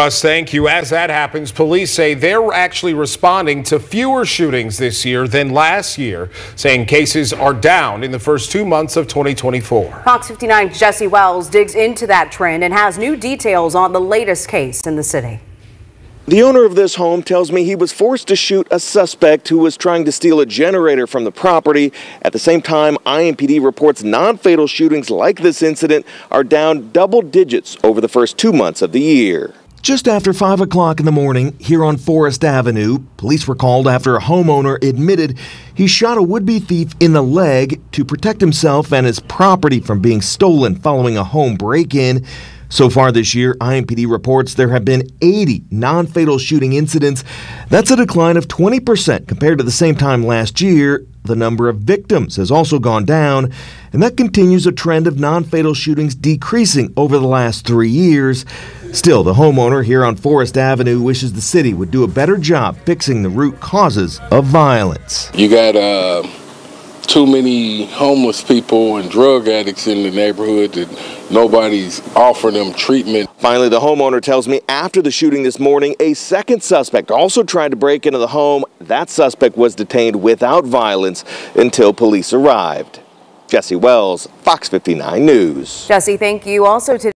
Russ, thank you. As that happens, police say they're actually responding to fewer shootings this year than last year, saying cases are down in the first two months of 2024. Fox 59's Jesse Wells digs into that trend and has new details on the latest case in the city. The owner of this home tells me he was forced to shoot a suspect who was trying to steal a generator from the property. At the same time, IMPD reports non-fatal shootings like this incident are down double digits over the first two months of the year. Just after 5 o'clock in the morning, here on Forest Avenue, police were called after a homeowner admitted he shot a would be thief in the leg to protect himself and his property from being stolen following a home break in. So far this year, IMPD reports there have been 80 non fatal shooting incidents. That's a decline of 20% compared to the same time last year. The number of victims has also gone down, and that continues a trend of non fatal shootings decreasing over the last three years. Still, the homeowner here on Forest Avenue wishes the city would do a better job fixing the root causes of violence. You got uh, too many homeless people and drug addicts in the neighborhood that nobody's offering them treatment. Finally, the homeowner tells me after the shooting this morning, a second suspect also tried to break into the home. That suspect was detained without violence until police arrived. Jesse Wells, Fox 59 News. Jesse, thank you. Also today.